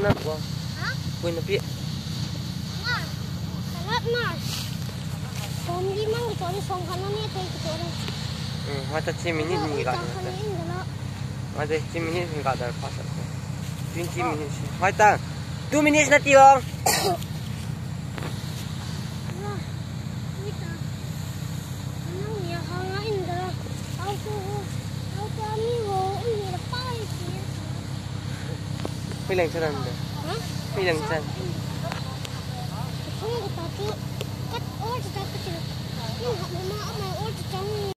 na ko. Ha? Kuy na pi. Na. Salat na. Som di ito ni som kana ni tay ito rin. Hmm, mata 10 minit ni ka. Kanin gala. Mata 10 minit ni ka dar pasal ko. 20 minutes. Hai ta. 2 minutes na tiyo. Pilang sanan da. Ha? Pilang san. Kung